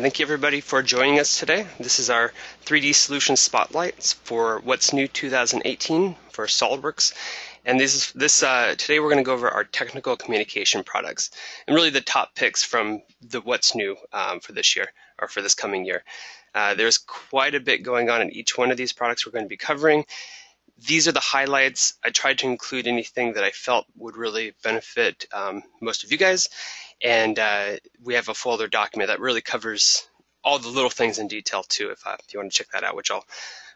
Thank you everybody for joining us today. This is our 3D Solution Spotlights for What's New 2018 for SOLIDWORKS. And this is this uh, today we're going to go over our technical communication products and really the top picks from the What's New um, for this year or for this coming year. Uh, there's quite a bit going on in each one of these products we're going to be covering. These are the highlights. I tried to include anything that I felt would really benefit um, most of you guys and uh, we have a folder document that really covers all the little things in detail too. If, uh, if you want to check that out, which I'll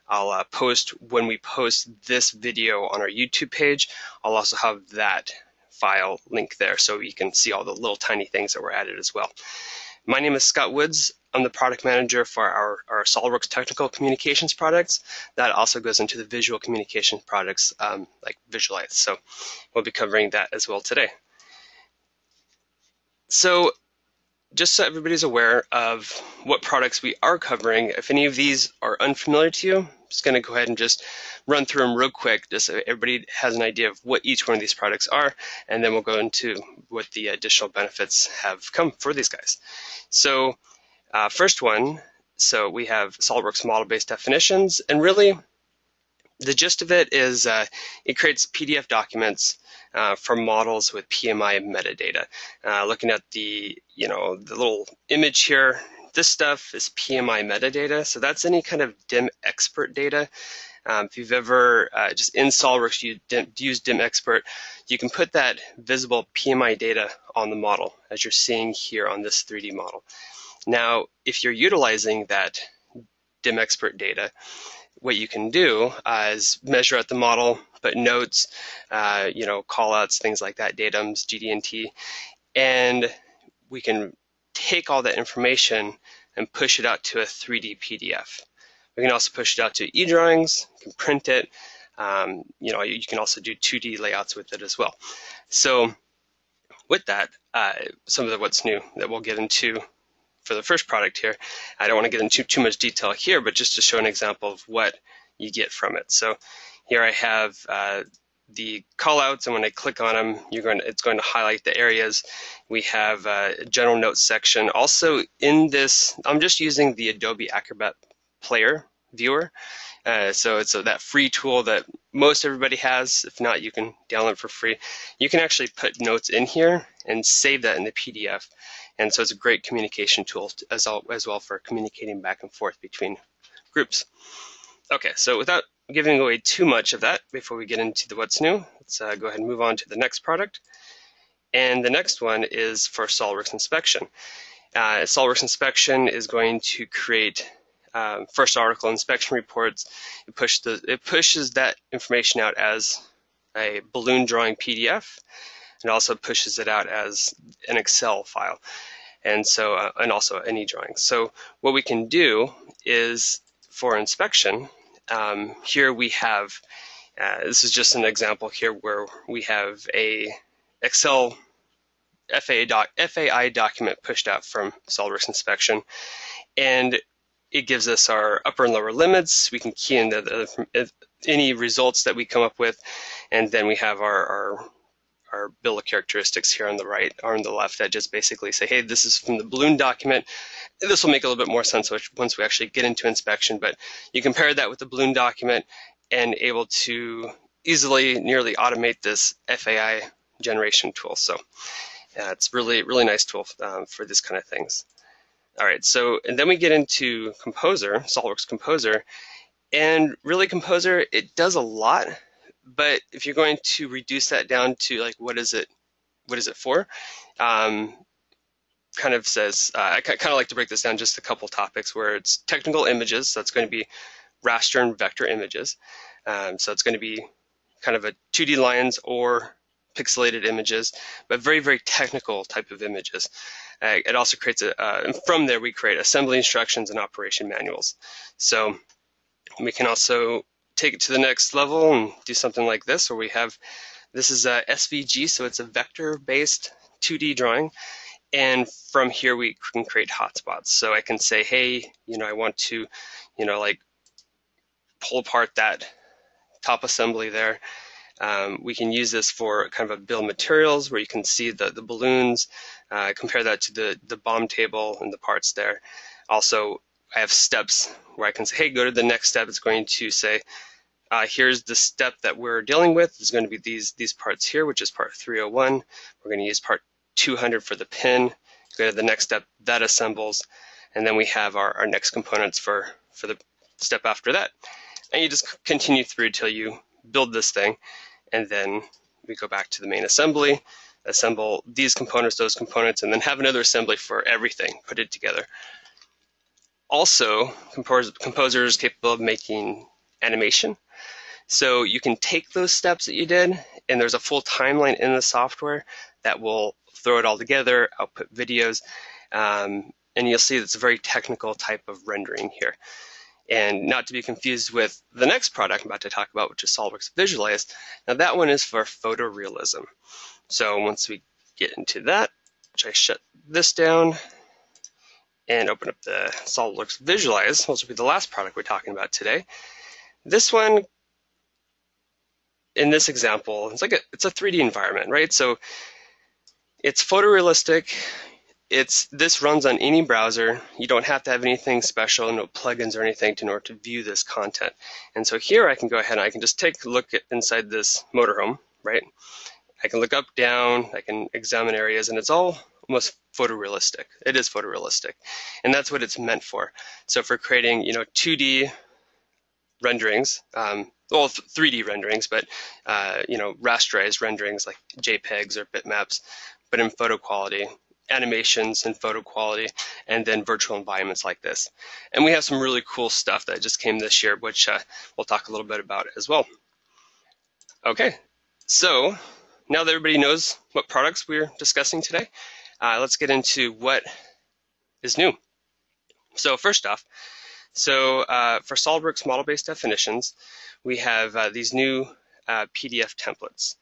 I'll uh, post when we post this video on our YouTube page. I'll also have that file link there so you can see all the little tiny things that were added as well. My name is Scott Woods. I'm the product manager for our, our SOLIDWORKS technical communications products. That also goes into the visual communication products um, like Visualize. So we'll be covering that as well today. So just so everybody's aware of what products we are covering, if any of these are unfamiliar to you, I'm just going to go ahead and just run through them real quick, just so everybody has an idea of what each one of these products are, and then we'll go into what the additional benefits have come for these guys. So uh, first one, so we have SOLIDWORKS model-based definitions, and really the gist of it is uh, it creates PDF documents uh, from models with PMI metadata. Uh, looking at the, you know, the little image here, this stuff is PMI metadata. So that's any kind of DIM expert data. Um, if you've ever uh, just in SOLIDWORKS you use DimExpert, you can put that visible PMI data on the model as you're seeing here on this 3D model. Now, if you're utilizing that DimExpert data, what you can do uh, is measure out the model, put notes, uh, you know, callouts, things like that, datums, GD&T, and we can take all that information and push it out to a 3D PDF. We can also push it out to eDrawings, you can print it, um, you know, you can also do 2D layouts with it as well. So with that, uh, some of the what's new that we'll get into for the first product here. I don't want to get into too much detail here, but just to show an example of what you get from it. So here I have uh, the callouts, and when I click on them, you're going to, it's going to highlight the areas. We have a general notes section. Also in this, I'm just using the Adobe Acrobat Player viewer. Uh, so it's a, that free tool that most everybody has. If not, you can download for free. You can actually put notes in here and save that in the PDF. And so it's a great communication tool as, all, as well for communicating back and forth between groups. Okay, so without giving away too much of that before we get into the what's new, let's uh, go ahead and move on to the next product. And the next one is for SOLIDWORKS Inspection. Uh, SOLIDWORKS Inspection is going to create um, first article inspection reports. It, the, it pushes that information out as a balloon drawing PDF and also pushes it out as an Excel file and so uh, and also any drawing. So what we can do is for inspection, um, here we have, uh, this is just an example here where we have a Excel FAA, doc, FAI document pushed out from SOLIDWORKS inspection and it gives us our upper and lower limits. We can key in the, the, any results that we come up with and then we have our, our our bill of characteristics here on the right or on the left that just basically say, hey, this is from the balloon document. This will make a little bit more sense once we actually get into inspection, but you compare that with the balloon document and able to easily nearly automate this FAI generation tool. So yeah, it's really, really nice tool um, for this kind of things. All right, so and then we get into Composer, SOLIDWORKS Composer, and really Composer, it does a lot, but if you're going to reduce that down to like what is it what is it for? Um, kind of says uh, I kind of like to break this down just a couple topics where it's technical images so it's going to be raster and vector images. Um, so it's going to be kind of a 2D lines or pixelated images but very very technical type of images uh, it also creates a uh, from there we create assembly instructions and operation manuals so we can also take it to the next level and do something like this where we have this is a SVG, so it's a vector-based 2D drawing. And from here we can create hotspots. So I can say, hey, you know, I want to, you know, like pull apart that top assembly there. Um, we can use this for kind of a bill materials where you can see the, the balloons, uh, compare that to the, the BOM table and the parts there. Also, I have steps where I can say, hey, go to the next step. It's going to say, uh, here's the step that we're dealing with. It's going to be these, these parts here, which is part 301. We're going to use part 200 for the pin. Go to the next step, that assembles. And then we have our, our next components for, for the step after that. And you just continue through until you build this thing. And then we go back to the main assembly, assemble these components, those components, and then have another assembly for everything, put it together. Also, Composer is capable of making animation. So you can take those steps that you did, and there's a full timeline in the software that will throw it all together, output videos, um, and you'll see it's a very technical type of rendering here. And not to be confused with the next product I'm about to talk about, which is SOLIDWORKS Visualize. Now that one is for photorealism. So once we get into that, which I shut this down and open up the SOLIDWORKS Visualize, which will be the last product we're talking about today. This one, in this example, it's like a, it's a 3D environment, right? So it's photorealistic. It's this runs on any browser. You don't have to have anything special, no plugins or anything in order to view this content. And so here I can go ahead and I can just take a look at inside this motorhome, right? I can look up, down, I can examine areas, and it's all almost photorealistic. It is photorealistic, and that's what it's meant for. So for creating, you know, 2D renderings, um, well, 3D renderings, but uh, you know, rasterized renderings like JPEGs or bitmaps, but in photo quality, animations and photo quality, and then virtual environments like this. And we have some really cool stuff that just came this year, which uh, we'll talk a little bit about as well. Okay, so now that everybody knows what products we're discussing today, uh, let's get into what is new. So first off, so uh, for SOLIDWORKS model-based definitions, we have uh, these new uh, PDF templates.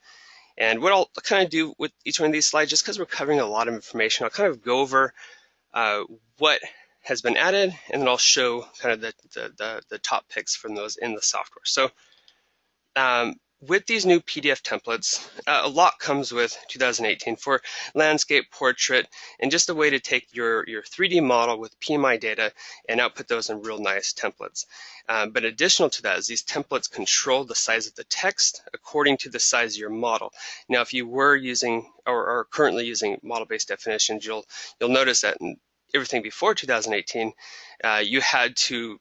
And what I'll kind of do with each one of these slides, just because we're covering a lot of information, I'll kind of go over uh, what has been added, and then I'll show kind of the, the, the, the top picks from those in the software. So um, with these new PDF templates, uh, a lot comes with 2018 for landscape, portrait, and just a way to take your, your 3D model with PMI data and output those in real nice templates. Uh, but additional to that is these templates control the size of the text according to the size of your model. Now, if you were using or are currently using model-based definitions, you'll you'll notice that in everything before 2018, uh, you had to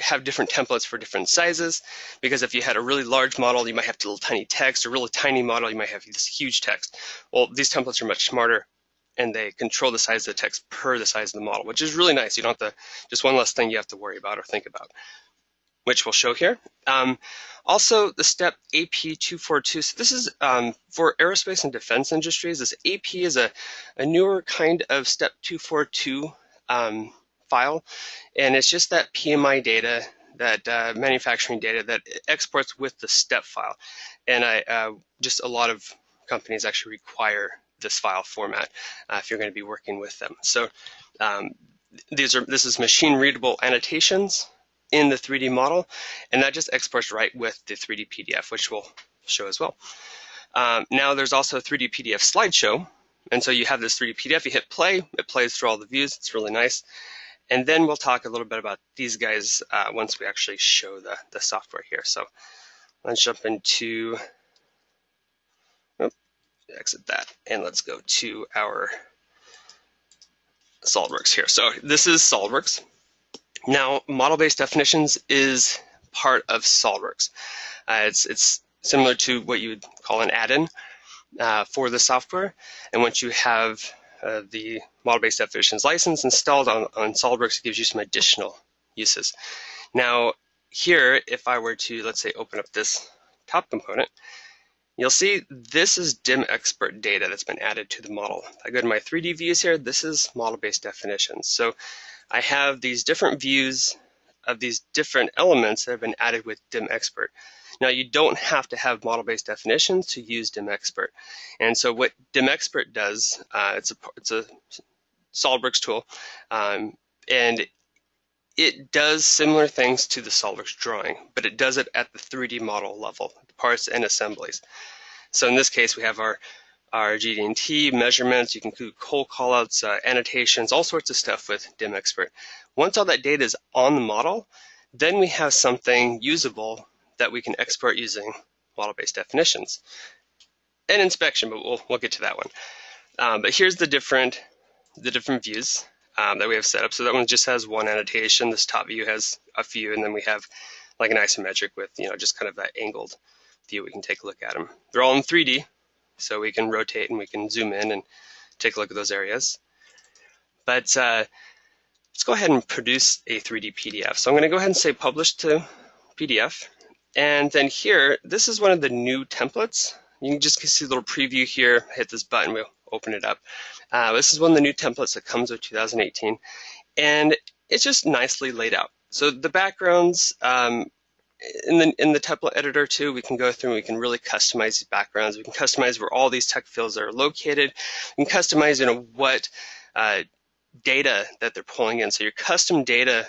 have different templates for different sizes because if you had a really large model, you might have little tiny text. A really tiny model, you might have this huge text. Well, these templates are much smarter and they control the size of the text per the size of the model, which is really nice. You don't have to, just one less thing you have to worry about or think about, which we'll show here. Um, also, the step AP242. So this is um, for aerospace and defense industries. This AP is a, a newer kind of step 242 um, file, and it's just that PMI data, that uh, manufacturing data that exports with the step file. And I uh, just a lot of companies actually require this file format uh, if you're going to be working with them. So um, these are this is machine readable annotations in the 3D model, and that just exports right with the 3D PDF, which we'll show as well. Um, now there's also a 3D PDF slideshow, and so you have this 3D PDF, you hit play, it plays through all the views, it's really nice. And then we'll talk a little bit about these guys uh, once we actually show the, the software here. So let's jump into, oh, exit that, and let's go to our SOLIDWORKS here. So this is SOLIDWORKS. Now, model-based definitions is part of SOLIDWORKS. Uh, it's, it's similar to what you would call an add-in uh, for the software. And once you have uh, the model-based definitions license installed on, on SOLIDWORKS gives you some additional uses. Now, here, if I were to, let's say, open up this top component, you'll see this is DimExpert data that's been added to the model. I go to my 3D views here, this is model-based definitions. So I have these different views of these different elements that have been added with DimExpert. Now, you don't have to have model-based definitions to use DimExpert. And so what DimExpert does, uh, it's, a, it's a SOLIDWORKS tool, um, and it does similar things to the SOLIDWORKS drawing, but it does it at the 3D model level, parts and assemblies. So in this case, we have our our GD&T measurements. You can include cold callouts, uh, annotations, all sorts of stuff with DimExpert. Once all that data is on the model, then we have something usable that we can export using model-based definitions. And inspection, but we'll, we'll get to that one. Um, but here's the different, the different views um, that we have set up. So that one just has one annotation. This top view has a few, and then we have like an isometric with, you know, just kind of that angled view. We can take a look at them. They're all in 3D, so we can rotate and we can zoom in and take a look at those areas. But uh, let's go ahead and produce a 3D PDF. So I'm going to go ahead and say publish to PDF. And then here, this is one of the new templates. You can just see a little preview here. Hit this button, we'll open it up. Uh, this is one of the new templates that comes with 2018. And it's just nicely laid out. So the backgrounds, um, in the in the template editor too, we can go through and we can really customize these backgrounds. We can customize where all these text fields are located. We can customize you know what uh, data that they're pulling in. So your custom data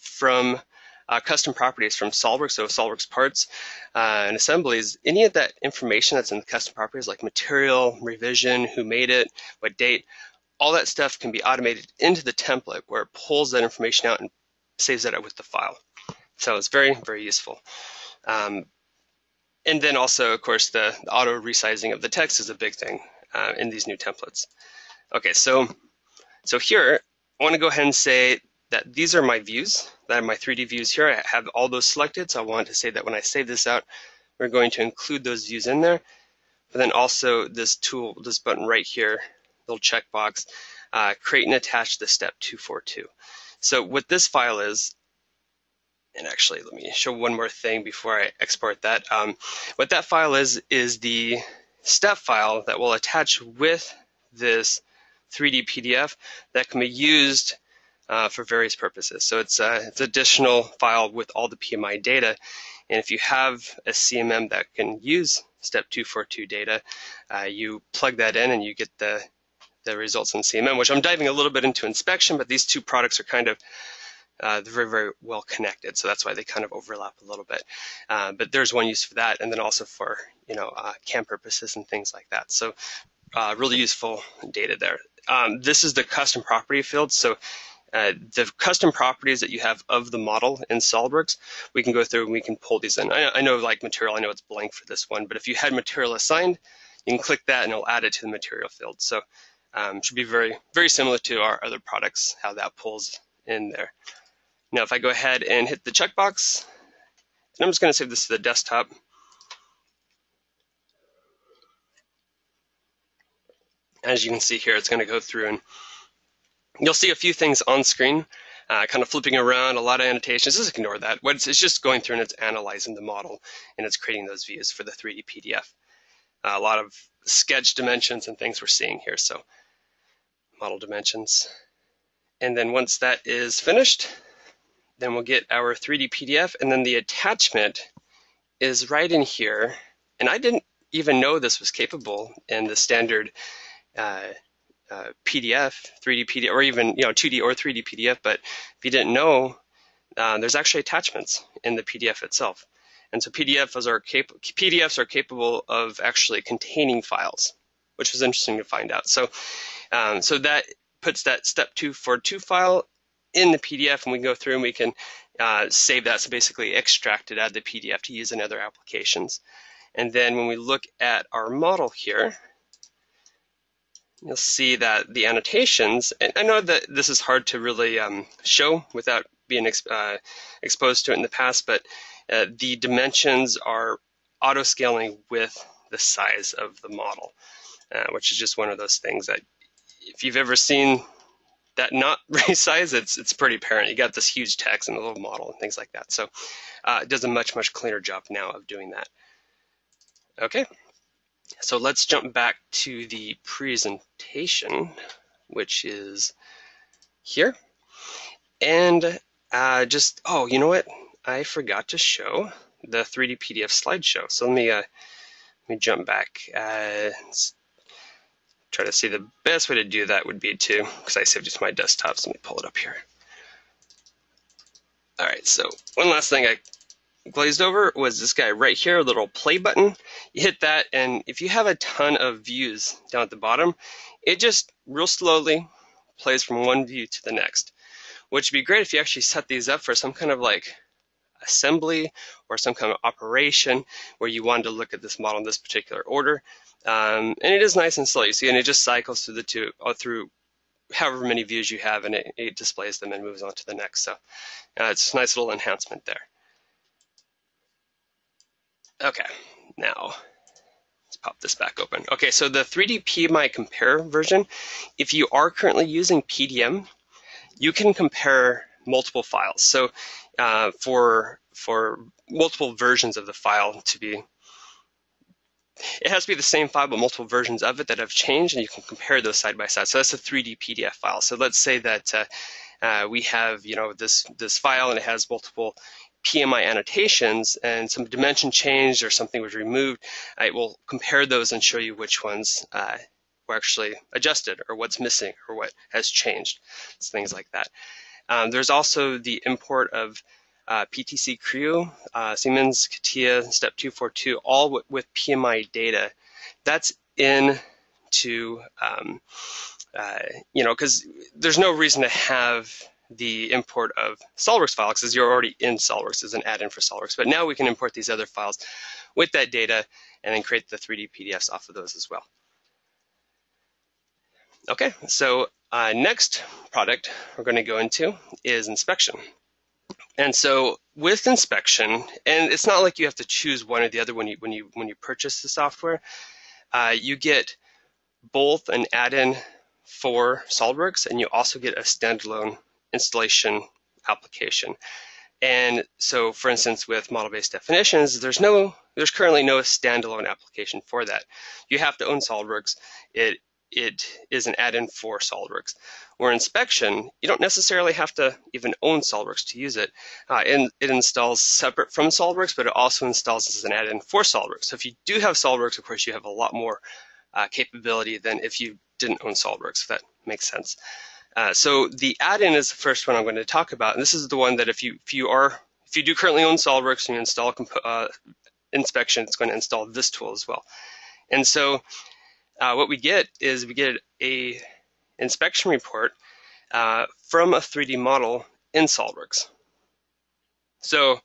from uh, custom properties from SOLIDWORKS, so SOLIDWORKS parts uh, and assemblies, any of that information that's in the custom properties like material, revision, who made it, what date, all that stuff can be automated into the template where it pulls that information out and saves that out with the file. So it's very, very useful. Um, and then also, of course, the, the, auto resizing of the text is a big thing uh, in these new templates. Okay, so so here I want to go ahead and say that these are my views. That are my 3D views here. I have all those selected, so I want to say that when I save this out, we're going to include those views in there. But then also this tool, this button right here, little checkbox, uh, create and attach the step 242. So what this file is, and actually let me show one more thing before I export that. Um, what that file is, is the step file that will attach with this 3D PDF that can be used uh, for various purposes. So it's, uh, it's additional file with all the PMI data. And if you have a CMM that can use step 242 data, uh, you plug that in and you get the, the results in CMM, which I'm diving a little bit into inspection, but these two products are kind of uh, very, very well connected, so that's why they kind of overlap a little bit. Uh, but there's one use for that, and then also for you know uh, CAM purposes and things like that. So uh, really useful data there. Um, this is the custom property field. So uh, the custom properties that you have of the model in SOLIDWORKS, we can go through and we can pull these in. I, I know like material, I know it's blank for this one, but if you had material assigned, you can click that and it'll add it to the material field. So um, should be very, very similar to our other products, how that pulls in there. Now, if I go ahead and hit the checkbox, and I'm just going to save this to the desktop. As you can see here, it's going to go through and you'll see a few things on screen, uh, kind of flipping around, a lot of annotations. Just ignore that. What it's, it's, just going through and it's analyzing the model and it's creating those views for the 3D PDF. Uh, a lot of sketch dimensions and things we're seeing here. So model dimensions. And then once that is finished, then we'll get our 3D PDF, and then the attachment is right in here. And I didn't even know this was capable in the standard uh, uh, PDF, 3D PDF, or even you know 2D or 3D PDF. But if you didn't know, uh, there's actually attachments in the PDF itself. And so PDFs are, PDFs are capable of actually containing files, which was interesting to find out. So, um, so that puts that step 242 file in the PDF and we can go through and we can uh, save that. So basically extract it out of the PDF to use in other applications. And then when we look at our model here, you'll see that the annotations, and I know that this is hard to really um, show without being ex uh, exposed to it in the past, but uh, the dimensions are auto-scaling with the size of the model, uh, which is just one of those things that if you've ever seen that not resize, it's it's pretty apparent. You got this huge text and a little model and things like that. So uh, it does a much much cleaner job now of doing that. Okay, so let's jump back to the presentation, which is here, and uh, just oh, you know what? I forgot to show the 3D PDF slideshow. So let me uh, let me jump back. Uh, try to see the best way to do that would be to, because I saved it to my desktop, so let me pull it up here. All right, so one last thing I glazed over was this guy right here, a little play button. You hit that, and if you have a ton of views down at the bottom, it just real slowly plays from one view to the next, which would be great if you actually set these up for some kind of like assembly or some kind of operation where you wanted to look at this model in this particular order. Um, and it is nice and slow, you see, and it just cycles through the two, or uh, through however many views you have, and it, it displays them and moves on to the next. So uh, it's a nice little enhancement there. Okay, now let's pop this back open. Okay, so the 3D PMI compare version, if you are currently using PDM, you can compare multiple files. So uh, for for multiple versions of the file to be it has to be the same file but multiple versions of it that have changed and you can compare those side by side so that's a 3d pdf file so let's say that uh, uh, we have you know this this file and it has multiple PMI annotations and some dimension changed or something was removed, I will compare those and show you which ones uh, were actually adjusted or what's missing or what has changed. It's things like that. Um, there's also the import of uh, PTC Creo, uh, Siemens, CATIA, Step 242, all with PMI data. That's in to, um, uh, you know, because there's no reason to have the import of SOLIDWORKS files because you're already in SOLIDWORKS as an add-in for SOLIDWORKS. But now we can import these other files with that data and then create the 3D PDFs off of those as well. Okay, so uh, next product we're going to go into is inspection. And so with inspection, and it's not like you have to choose one or the other when you when you when you purchase the software. Uh, you get both an add-in for SOLIDWORKS, and you also get a standalone installation application. And so, for instance, with model-based definitions, there's no, there's currently no standalone application for that. You have to own SOLIDWORKS. It it is an add-in for SOLIDWORKS. Where inspection, you don't necessarily have to even own SOLIDWORKS to use it. Uh, and it installs separate from SOLIDWORKS, but it also installs as an add-in for SOLIDWORKS. So if you do have SOLIDWORKS, of course, you have a lot more uh, capability than if you didn't own SOLIDWORKS, if that makes sense. Uh, so the add-in is the first one I'm going to talk about, and this is the one that if you if you are if you do currently own SOLIDWORKS and you install uh, inspection, it's going to install this tool as well. And so uh, what we get is we get a inspection report uh, from a 3D model in SOLIDWORKS. So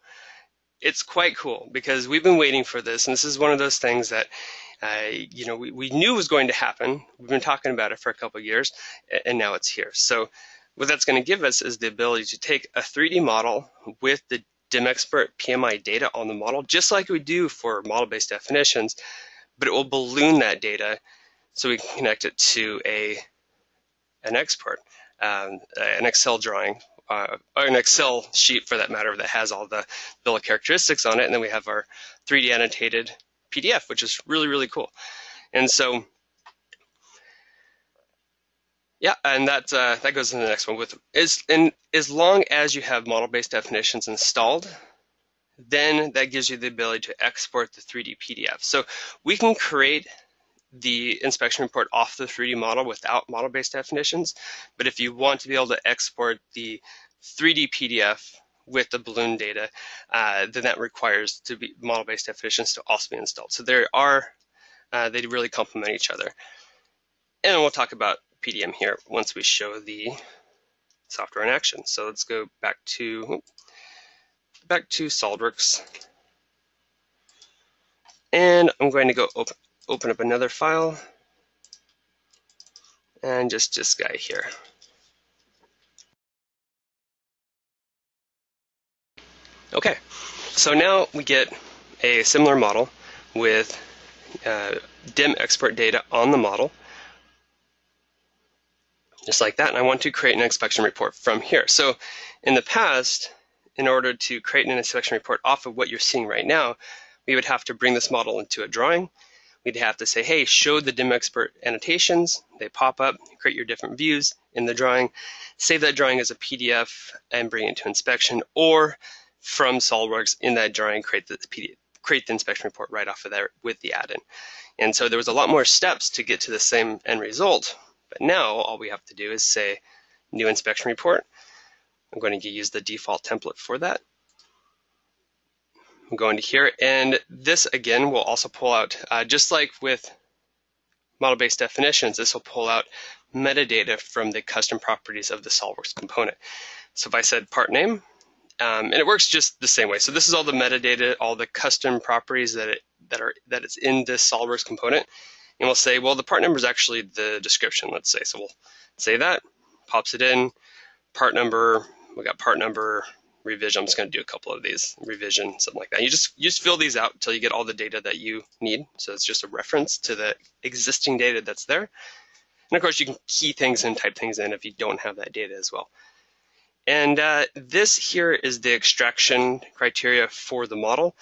it's quite cool because we've been waiting for this, and this is one of those things that you know, we, we knew was going to happen. We've been talking about it for a couple years, and now it's here. So what that's going to give us is the ability to take a 3D model with the DimExpert PMI data on the model, just like we do for model-based definitions, but it will balloon that data so we can connect it to a an export, um, an Excel drawing, uh, or an Excel sheet for that matter that has all the bill of characteristics on it, and then we have our 3D annotated PDF, which is really, really cool. And so, yeah, and that uh, that goes in the next one with is and as long as you have model-based definitions installed, then that gives you the ability to export the 3D PDF. So we can create the inspection report off the 3D model without model-based definitions, but if you want to be able to export the 3D PDF with the balloon data, uh, then that requires to be model-based definitions to also be installed. So there are, uh, they really complement each other. And we'll talk about PDM here once we show the software in action. So let's go back to back to SOLIDWORKS. And I'm going to go open, open up another file and just this guy here. Okay, so now we get a similar model with uh, DimExpert data on the model, just like that, and I want to create an inspection report from here. So in the past, in order to create an inspection report off of what you're seeing right now, we would have to bring this model into a drawing. We'd have to say, hey, show the DimExpert annotations. They pop up, create your different views in the drawing, save that drawing as a PDF and bring it to inspection, or from SOLIDWORKS in that drawing, create the PDF, create the inspection report right off of there with the add-in. And so there was a lot more steps to get to the same end result. But now all we have to do is say new inspection report. I'm going to use the default template for that. I'm going to here, and this again will also pull out, uh, just like with model-based definitions, this will pull out metadata from the custom properties of the SOLIDWORKS component. So if I said part name, um, and it works just the same way. So this is all the metadata, all the custom properties that it, that are that it's in this SOLIDWORKS component, and we'll say, well, the part number is actually the description. Let's say so. We'll say that, pops it in, part number. We got part number revision. I'm just going to do a couple of these revision, something like that. You just you just fill these out until you get all the data that you need. So it's just a reference to the existing data that's there. And of course, you can key things and type things in if you don't have that data as well. And uh, this here is the extraction criteria for the model.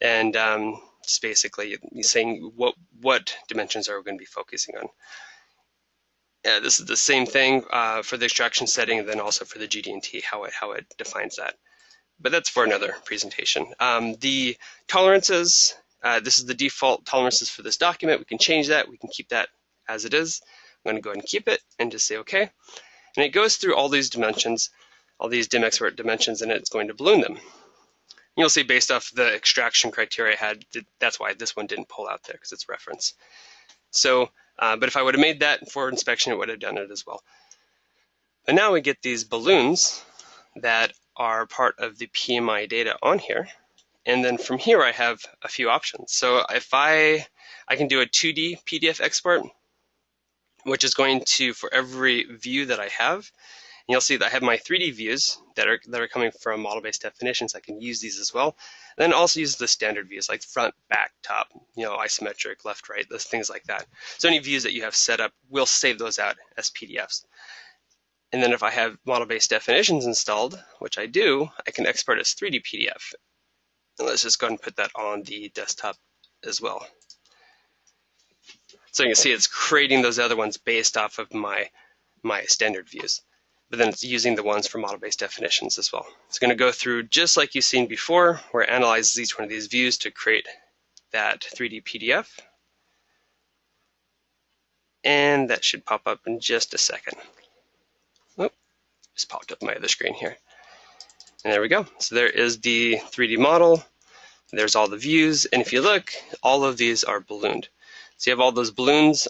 And um, it's basically saying what, what dimensions are we going to be focusing on. Uh, this is the same thing uh, for the extraction setting and then also for the GD&T, how it, how it defines that. But that's for another presentation. Um, the tolerances, uh, this is the default tolerances for this document. We can change that. We can keep that as it is. I'm going to go ahead and keep it and just say OK. And it goes through all these dimensions all these DimExpert dimensions and it's going to balloon them. You'll see based off the extraction criteria I had, that's why this one didn't pull out there because it's reference. So, uh, but if I would have made that for inspection, it would have done it as well. But now we get these balloons that are part of the PMI data on here. And then from here, I have a few options. So if I, I can do a 2D PDF export, which is going to, for every view that I have, and you'll see that I have my 3D views that are that are coming from model-based definitions. I can use these as well. And then also use the standard views like front, back, top, you know, isometric, left, right, those things like that. So any views that you have set up, we'll save those out as PDFs. And then if I have model-based definitions installed, which I do, I can export as 3D PDF. And let's just go and put that on the desktop as well. So you can see it's creating those other ones based off of my, my standard views but then it's using the ones for model-based definitions as well. It's going to go through just like you've seen before, where it analyzes each one of these views to create that 3D PDF. And that should pop up in just a second. Oh, just popped up my other screen here. And there we go. So there is the 3D model. There's all the views. And if you look, all of these are ballooned. So you have all those balloons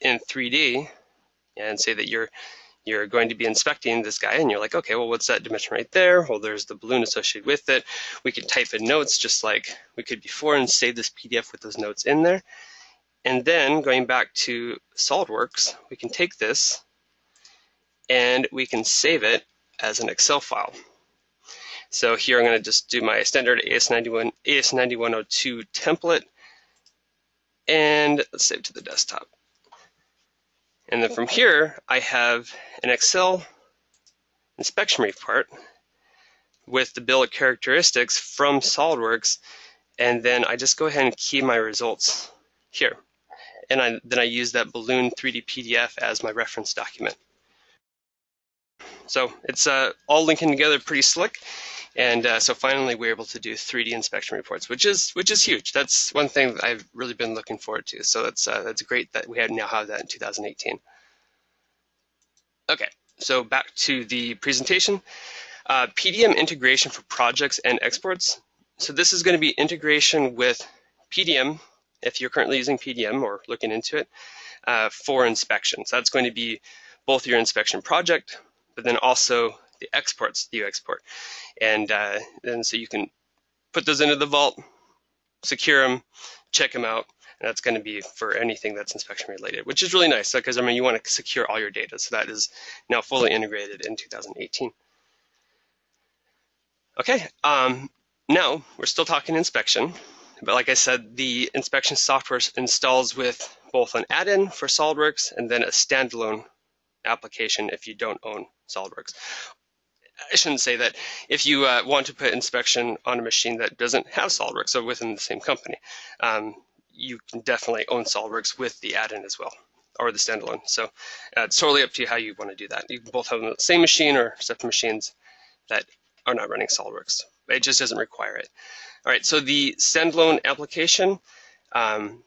in 3D and say that you're you're going to be inspecting this guy and you're like, okay, well, what's that dimension right there? Well, there's the balloon associated with it. We can type in notes just like we could before and save this PDF with those notes in there. And then going back to SOLIDWORKS, we can take this and we can save it as an Excel file. So here I'm going to just do my standard AS91, AS9102 template and let's save to the desktop. And then from here, I have an Excel inspection report with the bill of characteristics from SOLIDWORKS, and then I just go ahead and key my results here. And I, then I use that balloon 3D PDF as my reference document. So it's uh, all linking together pretty slick. And uh, so finally, we're able to do 3D inspection reports, which is which is huge. That's one thing that I've really been looking forward to. So that's uh, that's great that we now have that in 2018. Okay, so back to the presentation. Uh, PDM integration for projects and exports. So this is going to be integration with PDM, if you're currently using PDM or looking into it, uh, for inspection. So that's going to be both your inspection project, but then also the exports you export. And uh, then so you can put those into the vault, secure them, check them out, and that's going to be for anything that's inspection related, which is really nice because I mean you want to secure all your data. So that is now fully integrated in 2018. Okay, um, now we're still talking inspection, but like I said, the inspection software installs with both an add-in for SOLIDWORKS and then a standalone application if you don't own SOLIDWORKS. I shouldn't say that. If you uh, want to put inspection on a machine that doesn't have SOLIDWORKS, so within the same company, um, you can definitely own SOLIDWORKS with the add-in as well, or the standalone. So uh, it's totally up to you how you want to do that. You can both have the same machine or separate machines that are not running SOLIDWORKS. It just doesn't require it. All right, so the standalone application, um,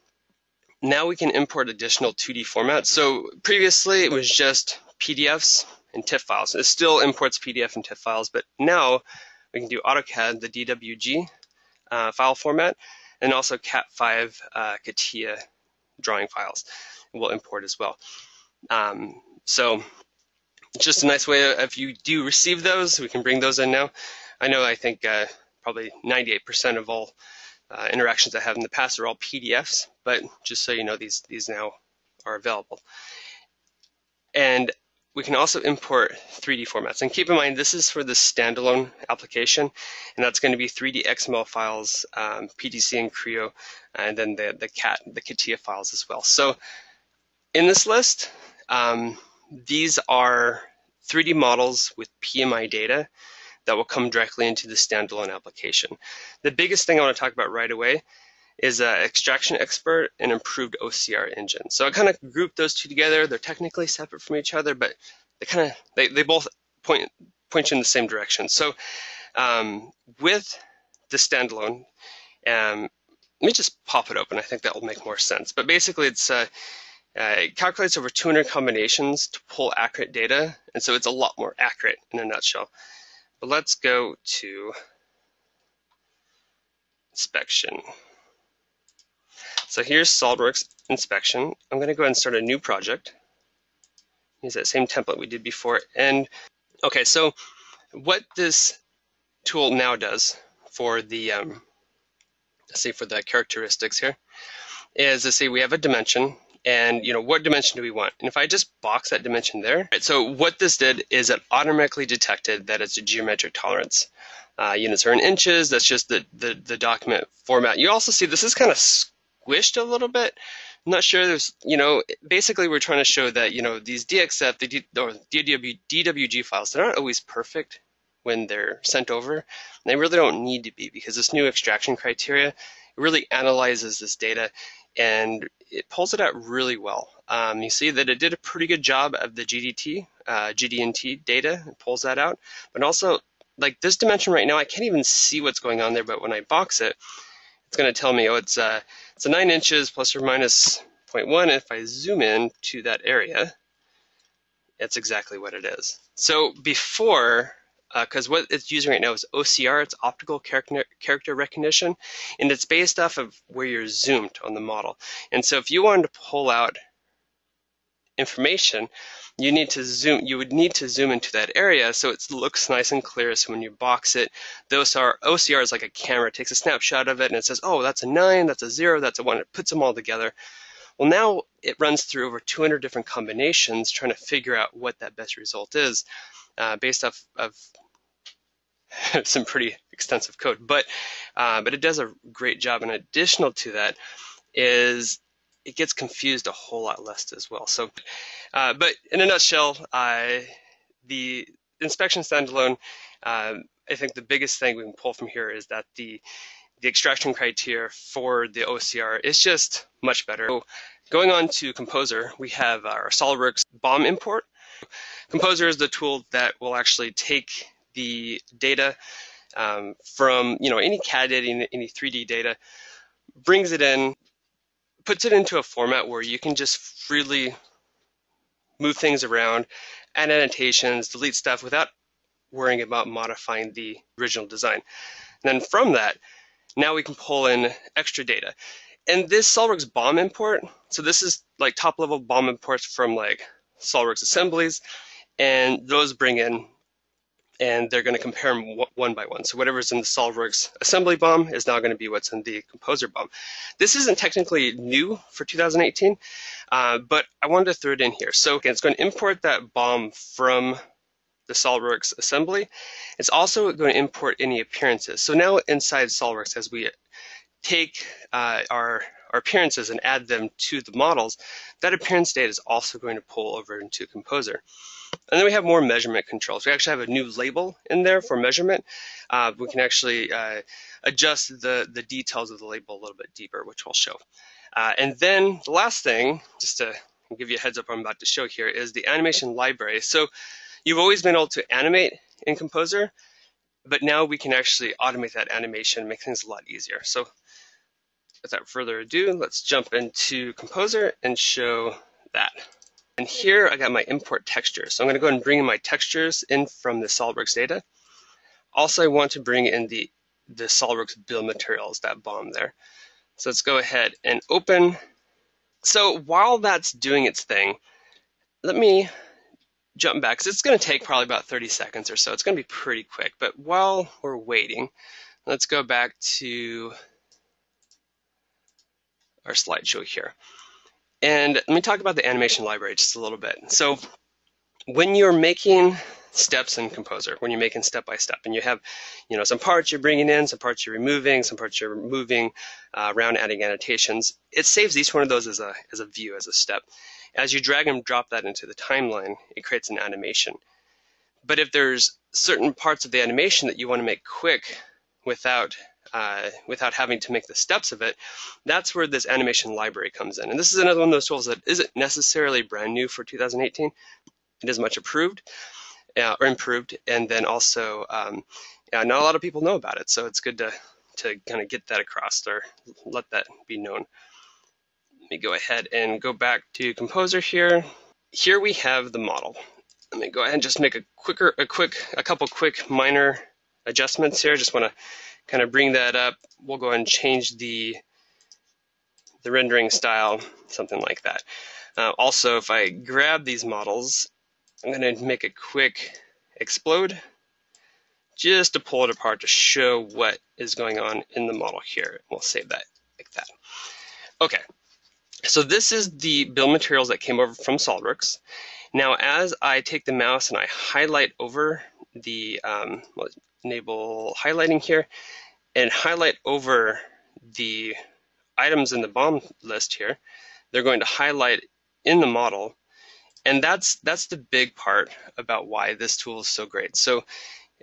now we can import additional 2D formats. So previously it was just PDFs and TIFF files. It still imports PDF and TIFF files, but now we can do AutoCAD, the DWG, uh, file format, and also Cat5 uh, CATIA drawing files we'll import as well. Um, so just a nice way if you do receive those, we can bring those in now. I know I think uh, probably 98% of all uh, interactions I have in the past are all PDFs, but just so you know, these, these now are available. And we can also import 3D formats. And keep in mind, this is for the standalone application, and that's going to be 3D XML files, um, PTC and Creo, and then the, the CAT, the CATIA files as well. So in this list, um, these are 3D models with PMI data that will come directly into the standalone application. The biggest thing I want to talk about right away is uh, ExtractionXpert and Improved OCR Engine. So I kind of grouped those two together. They're technically separate from each other, but they kind of they, they both point point you in the same direction. So um, with the standalone, um, let me just pop it open. I think that will make more sense. But basically, it's uh, uh, it calculates over 200 combinations to pull accurate data, and so it's a lot more accurate in a nutshell. But let's go to inspection. So here's SOLIDWORKS inspection. I'm going to go ahead and start a new project. Use that same template we did before. And okay, so what this tool now does for the, um, let's see, for the characteristics here, is let's see, we have a dimension, and you know what dimension do we want and if I just box that dimension there right, so what this did is it automatically detected that it's a geometric tolerance uh, units are in inches that's just the, the the document format you also see this is kind of squished a little bit. I'm not sure there's, you know, basically we're trying to show that, you know, these DXF, the D, or DW, DWG files, they're not always perfect when they're sent over. they really don't need to be because this new extraction criteria really analyzes this data and it pulls it out really well. Um, you see that it did a pretty good job of the GDT, uh, GDNT data, it pulls that out, but also like this dimension right now, I can't even see what's going on there, but when I box it, it's going to tell me, oh, it's uh, a 9 inches plus or minus 0.1. If I zoom in to that area, it's exactly what it is. So before, because uh, what it's using right now is OCR, it's optical character, character recognition, and it's based off of where you're zoomed on the model. And so if you wanted to pull out information, you need to zoom you would need to zoom into that area so it looks nice and clear so when you box it. The OCR, OCR is like a camera. It takes a snapshot of it and it says oh that's a 9 that's a 0 that's a 1 it puts them all together. Well now it runs through over 200 different combinations trying to figure out what that best result is uh, based off of some pretty extensive code. But uh, but it does a great job. And additional to that is it gets confused a whole lot less as well. So, uh, but in a nutshell, the inspection standalone, uh, I think the biggest thing we can pull from here is that the the extraction criteria for the OCR is just much better. So going on to Composer, we have our SOLIDWORKS BOM import. Composer is the tool that will actually take the data um, from you know any CAD data, any 3D data, brings it in, puts it into a format where you can just freely move things around, add annotations, delete stuff without worrying about modifying the original design. And then from that, now we can pull in extra data. And this SOLIDWORKS BOM import, so this is like top level BOM imports from like SOLIDWORKS assemblies, and those bring in and they're going to compare them one by one. So whatever's in the SOLIDWORKS assembly BOM is now going to be what's in the Composer BOM. This isn't technically new for 2018, uh, but I wanted to throw it in here. So again, it's going to import that BOM from the SOLIDWORKS assembly. It's also going to import any appearances. So now inside SOLIDWORKS, as we take uh, our, our appearances and add them to the models, that appearance data is also going to pull over into Composer. And then we have more measurement controls. We actually have a new label in there for measurement. Uh, we can actually uh, adjust the, the details of the label a little bit deeper, which we'll show. Uh, and then the last thing, just to give you a heads up I'm about to show here, is the animation library. So you've always been able to animate in Composer, but now we can actually automate that animation, make things a lot easier. So without further ado, let's jump into Composer and show that. And here I got my import texture. So I'm going to go ahead and bring in my textures in from the SOLIDWORKS data. Also, I want to bring in the the SOLIDWORKS bill materials, that BOM there. So let's go ahead and open. So while that's doing its thing, let me jump back because it's going to take probably about 30 seconds or so. It's going to be pretty quick. But while we're waiting, let's go back to our slideshow here. And let me talk about the animation library just a little bit. So when you're making steps in Composer, when you're making step by step, and you have, you know, some parts you're bringing in, some parts you're removing, some parts you're moving uh, around, adding annotations, it saves each one of those as a as a view, as a step. As you drag and drop that into the timeline, it creates an animation. But if there's certain parts of the animation that you want to make quick without uh, without having to make the steps of it, that's where this animation library comes in. And this is another one of those tools that isn't necessarily brand new for 2018. It is much approved uh, or improved, and then also um, yeah, not a lot of people know about it. So it's good to to kind of get that across or let that be known. Let me go ahead and go back to Composer here. Here we have the model. Let me go ahead and just make a quicker, a quick, a couple quick minor adjustments here. Just want to kind of bring that up. We'll go and change the the rendering style, something like that. Uh, also, if I grab these models, I'm going to make a quick explode just to pull it apart to show what is going on in the model here. We'll save that like that. Okay, so this is the bill materials that came over from SOLIDWORKS. Now, as I take the mouse and I highlight over the, um, enable highlighting here, and highlight over the items in the BOM list here, they're going to highlight in the model. And that's that's the big part about why this tool is so great. So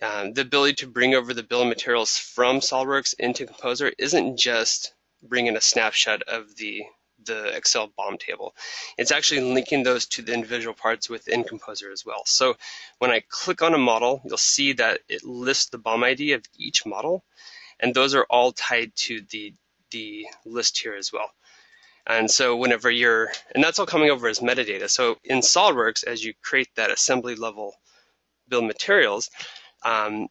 um, the ability to bring over the bill of materials from SOLIDWORKS into Composer isn't just bringing a snapshot of the the Excel BOM table. It's actually linking those to the individual parts within Composer as well. So when I click on a model, you'll see that it lists the BOM ID of each model, and those are all tied to the the list here as well. And so whenever you're, and that's all coming over as metadata. So in SOLIDWORKS, as you create that assembly level bill materials, um,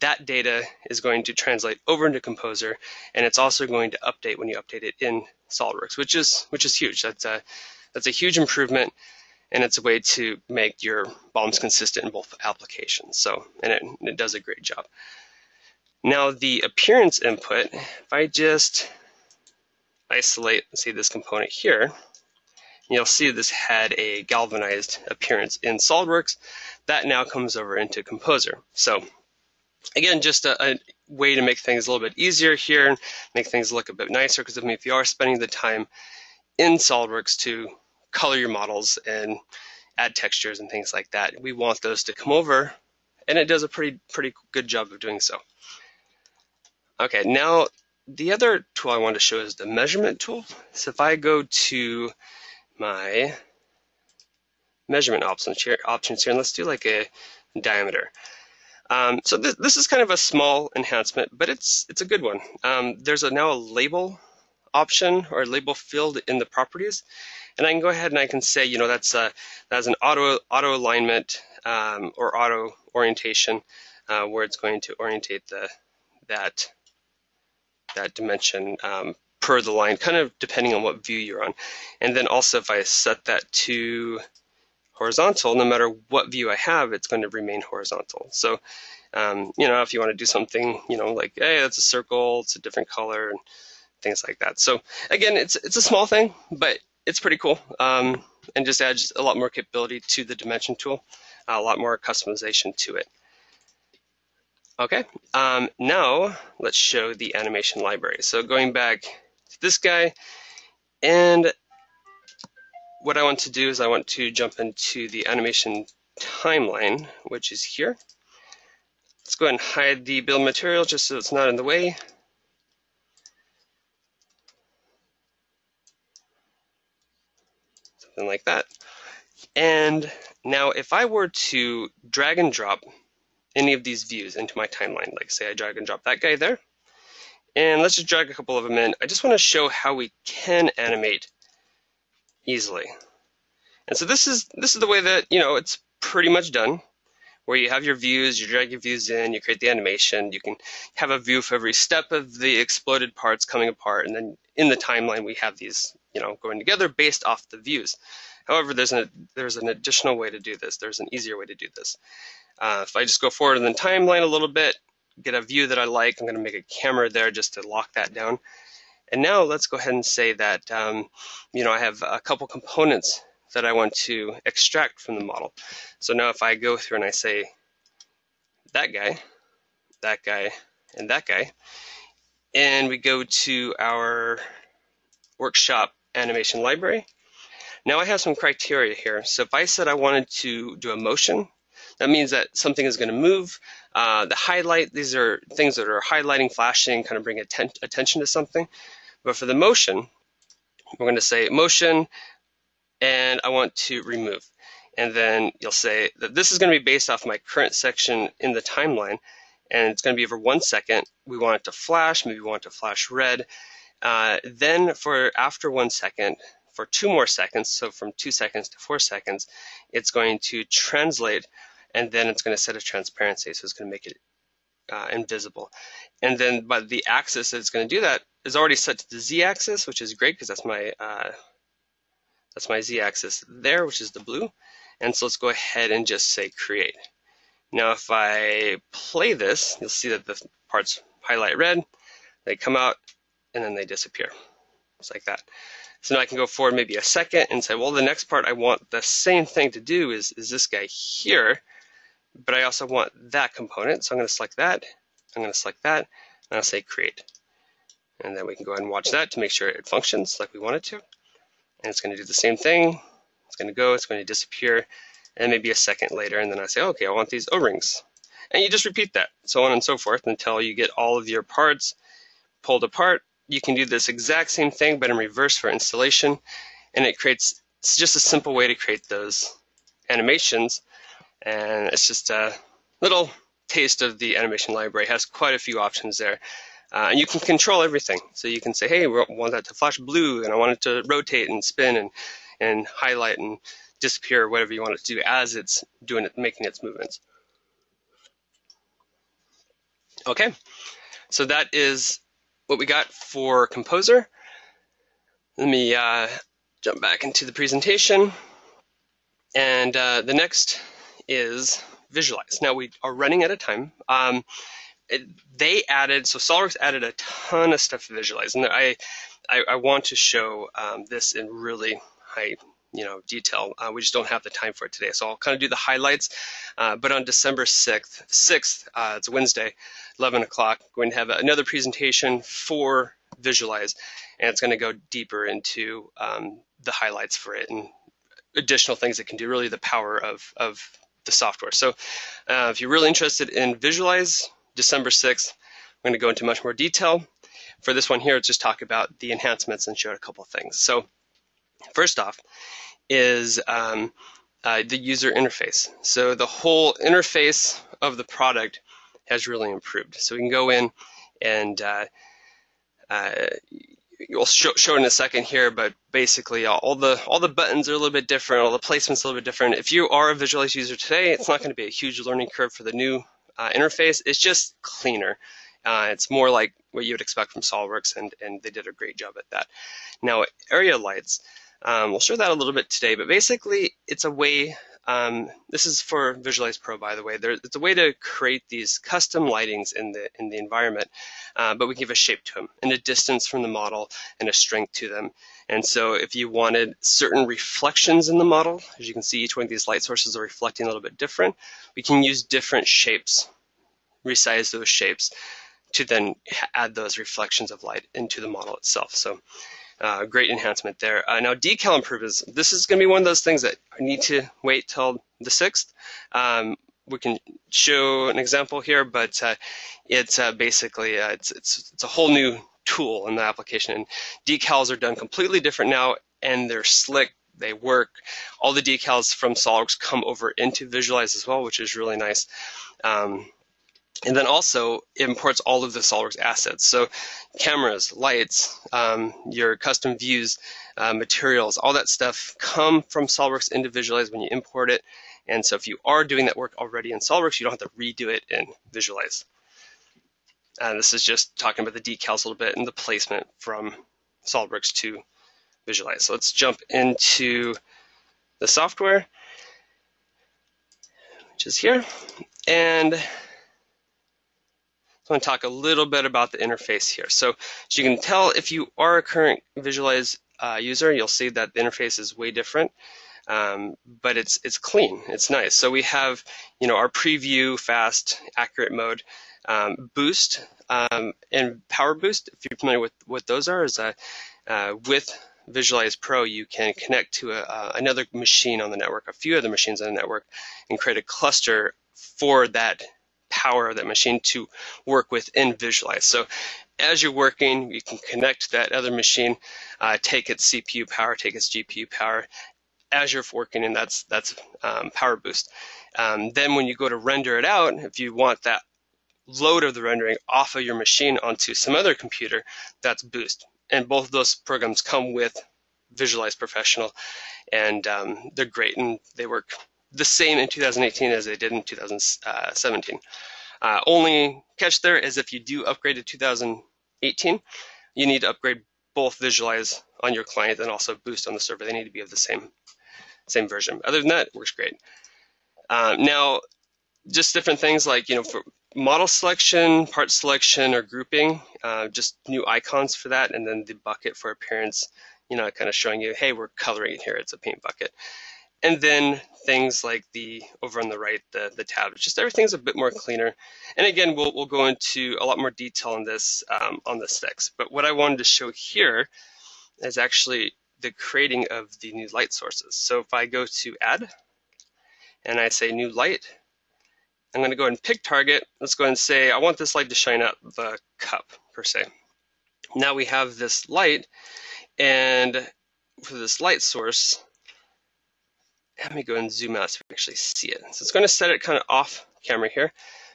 that data is going to translate over into Composer, and it's also going to update when you update it in SOLIDWORKS, which is which is huge. That's a that's a huge improvement, and it's a way to make your BOMs consistent in both applications. So, and it, it does a great job. Now the appearance input, if I just isolate, see this component here, you'll see this had a galvanized appearance in SOLIDWORKS. That now comes over into Composer. So again, just a, a, way to make things a little bit easier here, and make things look a bit nicer, because I mean, if you are spending the time in SOLIDWORKS to color your models and add textures and things like that, we want those to come over, and it does a pretty, pretty good job of doing so. Okay, now the other tool I want to show is the measurement tool. So if I go to my measurement options here, options here and let's do like a diameter. Um, so th this is kind of a small enhancement, but it's it's a good one. Um, there's a, now a label option or label field in the properties, and I can go ahead and I can say, you know, that's a, that's an auto auto alignment um, or auto orientation uh, where it's going to orientate the that that dimension um, per the line, kind of depending on what view you're on. And then also if I set that to horizontal, no matter what view I have, it's going to remain horizontal. So, um, you know, if you want to do something, you know, like, hey, that's a circle, it's a different color, and things like that. So again, it's it's a small thing, but it's pretty cool, um, and just adds a lot more capability to the dimension tool, a lot more customization to it. Okay, um, now let's show the animation library. So going back to this guy, and what I want to do is I want to jump into the animation timeline, which is here. Let's go ahead and hide the build material just so it's not in the way. Something like that. And now if I were to drag and drop any of these views into my timeline, like say I drag and drop that guy there, and let's just drag a couple of them in. I just want to show how we can animate easily. And so this is this is the way that you know it's pretty much done. where you have your views, you drag your views in, you create the animation, you can have a view for every step of the exploded parts coming apart, and then in the timeline we have these, you know, going together based off the views. However, there's an, there's an additional way to do this. There's an easier way to do this. Uh, if I just go forward in the timeline a little bit, get a view that I like, I'm going to make a camera there just to lock that down. And now let's go ahead and say that, um, you know, I have a couple components that I want to extract from the model. So now if I go through and I say that guy, that guy, and that guy, and we go to our workshop animation library, now I have some criteria here. So if I said I wanted to do a motion, that means that something is going to move. Uh, the highlight, these are things that are highlighting, flashing, kind of bring atten attention to something. But for the motion, we're going to say motion and I want to remove. And then you'll say that this is going to be based off my current section in the timeline, and it's going to be over one second. We want it to flash, maybe we want it to flash red. Uh, then for after one second, for two more seconds, so from two seconds to four seconds, it's going to translate, and then it's going to set a transparency, so it's going to make it uh, invisible. And then, but the axis that it's going to do that is already set to the z-axis, which is great because that's my uh, that's my z-axis there, which is the blue. And so let's go ahead and just say create. Now if I play this, you'll see that the parts highlight red, they come out, and then they disappear. Just like that. So now I can go forward maybe a second and say, well, the next part I want the same thing to do is, is this guy here, but I also want that component. So I'm going to select that, I'm going to select that, and I'll say create. And then we can go ahead and watch that to make sure it functions like we want it to and it's going to do the same thing. It's going to go, it's going to disappear, and maybe a second later, and then I say, okay, I want these O-rings. And you just repeat that, so on and so forth, until you get all of your parts pulled apart. You can do this exact same thing, but in reverse for installation, and it creates, it's just a simple way to create those animations, and it's just a little taste of the animation library. It has quite a few options there. Uh, and you can control everything. So you can say, hey, we want that to flash blue, and I want it to rotate and spin and, and highlight and disappear, whatever you want it to do as it's doing it, making its movements. Okay, so that is what we got for Composer. Let me uh, jump back into the presentation. And uh, the next is Visualize. Now we are running out of time. Um, it, they added so SOLIDWORKS added a ton of stuff to visualize, and I I, I want to show um, this in really high you know detail. Uh, we just don't have the time for it today, so I'll kind of do the highlights. Uh, but on December sixth, sixth, uh, it's Wednesday, 11 o'clock, going to have another presentation for Visualize, and it's going to go deeper into um, the highlights for it and additional things it can do. Really, the power of of the software. So, uh, if you're really interested in Visualize, December 6th. I'm going to go into much more detail. For this one here, just talk about the enhancements and show a couple things. So first off is um, uh, the user interface. So the whole interface of the product has really improved. So we can go in and uh, uh, we'll show, show in a second here, but basically all the all the buttons are a little bit different, all the placements a little bit different. If you are a Visualize user today, it's not going to be a huge learning curve for the new uh, interface It's just cleaner. Uh, it's more like what you would expect from SOLIDWORKS, and, and they did a great job at that. Now, area lights, um, we'll show that a little bit today, but basically it's a way, um, this is for Visualize Pro, by the way, there, it's a way to create these custom lightings in the, in the environment, uh, but we give a shape to them, and a distance from the model, and a strength to them. And so if you wanted certain reflections in the model, as you can see, each one of these light sources are reflecting a little bit different, we can use different shapes, resize those shapes to then add those reflections of light into the model itself. So uh, great enhancement there. Uh, now decal improvements, this is going to be one of those things that I need to wait till the 6th. Um, we can show an example here, but uh, it's uh, basically, uh, it's, it's, it's a whole new tool in the application. And decals are done completely different now, and they're slick. They work. All the decals from SOLIDWORKS come over into Visualize as well, which is really nice. Um, and then also imports all of the SOLIDWORKS assets. So cameras, lights, um, your custom views, uh, materials, all that stuff come from SOLIDWORKS into Visualize when you import it. And so if you are doing that work already in SOLIDWORKS, you don't have to redo it in Visualize. And this is just talking about the decals a little bit and the placement from SOLIDWORKS to Visualize. So let's jump into the software, which is here. And I want to talk a little bit about the interface here. So as you can tell, if you are a current Visualize uh, user, you'll see that the interface is way different. Um, but it's it's clean. It's nice. So we have you know our preview, fast, accurate mode, um, boost, um, and power boost. If you're familiar with what those are, is uh, uh, with Visualize Pro, you can connect to a, uh, another machine on the network, a few other machines on the network, and create a cluster for that power of that machine to work within Visualize. So as you're working, you can connect that other machine, uh, take its CPU power, take its GPU power, as you're working, and that's that's um, Power Boost. Um, then when you go to render it out, if you want that load of the rendering off of your machine onto some other computer, that's Boost. And both of those programs come with Visualize Professional, and um, they're great, and they work the same in 2018 as they did in 2017. Uh, only catch there is if you do upgrade to 2018, you need to upgrade both Visualize on your client and also Boost on the server. They need to be of the same same version. Other than that, it works great. Uh, now, just different things like, you know, for model selection, part selection, or grouping, uh, just new icons for that, and then the bucket for appearance, you know, kind of showing you, hey, we're coloring it here, it's a paint bucket. And then things like the over on the right, the, the tab, just everything's a bit more cleaner. And again, we'll, we'll go into a lot more detail on this um, on the specs. But what I wanted to show here is actually the creating of the new light sources. So if I go to add and I say new light, I'm going to go ahead and pick target. Let's go ahead and say I want this light to shine out the cup per se. Now we have this light and for this light source, let me go and zoom out so we actually see it. So it's going to set it kind of off camera here,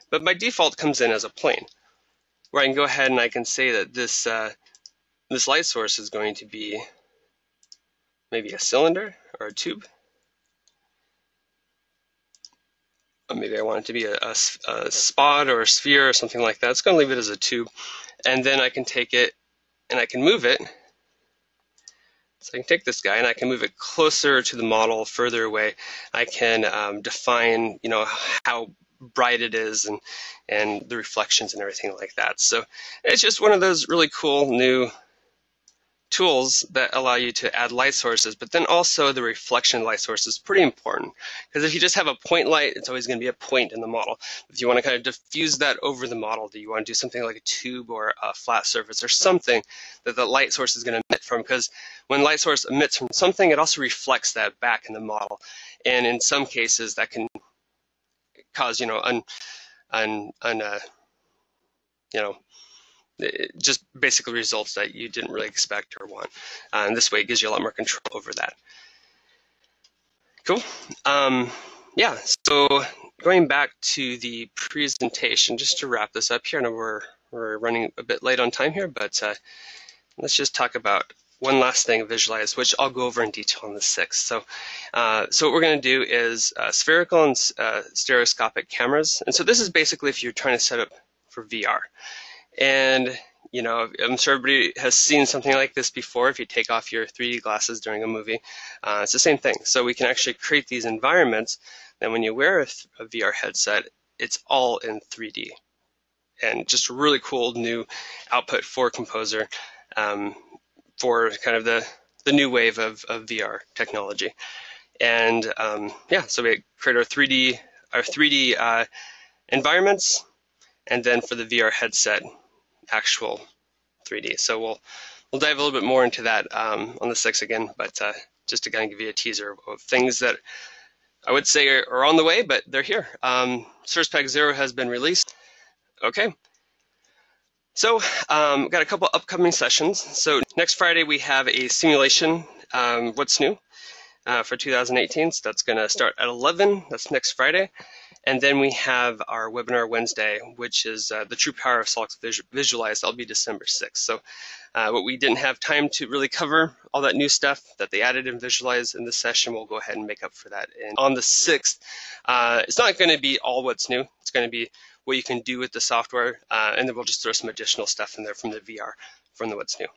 but by default comes in as a plane where I can go ahead and I can say that this uh, this light source is going to be maybe a cylinder or a tube. Or maybe I want it to be a, a, a spot or a sphere or something like that. It's going to leave it as a tube. And then I can take it and I can move it. So I can take this guy and I can move it closer to the model, further away. I can um, define, you know, how bright it is and and the reflections and everything like that. So it's just one of those really cool new tools that allow you to add light sources, but then also the reflection light source is pretty important because if you just have a point light, it's always going to be a point in the model. If you want to kind of diffuse that over the model, do you want to do something like a tube or a flat surface or something that the light source is going to emit from? Because when light source emits from something, it also reflects that back in the model, and in some cases that can cause you know un, un, un uh, you know just basically results that you didn't really expect or want. Uh, and this way it gives you a lot more control over that. Cool. Um, yeah, so going back to the presentation, just to wrap this up here, I know we're, we're running a bit late on time here, but uh, let's just talk about one last thing, visualize, which I'll go over in detail on the sixth. So, uh, so what we're going to do is uh, spherical and uh, stereoscopic cameras. And so this is basically if you're trying to set up for VR. And you know, I'm sure everybody has seen something like this before. If you take off your 3D glasses during a movie, uh, it's the same thing. So we can actually create these environments. Then when you wear a, a VR headset, it's all in 3D, and just a really cool new output for Composer um, for kind of the the new wave of, of VR technology. And um, yeah, so we create our 3D our 3D uh, environments, and then for the VR headset, actual 3D. So we'll we'll dive a little bit more into that um, on the 6 again, but uh, just to kind of give you a teaser of things that I would say are, are on the way, but they're here. Um, Service Pack Zero has been released. Okay. So, um, got a couple upcoming sessions. So next Friday we have a simulation. Um, what's new? Uh, for 2018. So that's going to start at 11. That's next Friday. And then we have our webinar Wednesday, which is uh, the true power of SOLIDWORKS Visualize. That'll be December 6th. So uh, what we didn't have time to really cover, all that new stuff that they added and Visualize in this session, we'll go ahead and make up for that. And on the 6th, uh, it's not going to be all what's new. It's going to be what you can do with the software, uh, and then we'll just throw some additional stuff in there from the VR, from the what's new.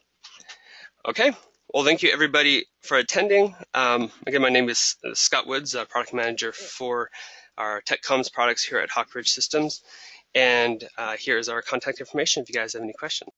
Okay, well, thank you everybody for attending. Um, again, my name is Scott Woods, a product manager for our tech comms products here at Hawk Ridge Systems. And uh, here's our contact information if you guys have any questions.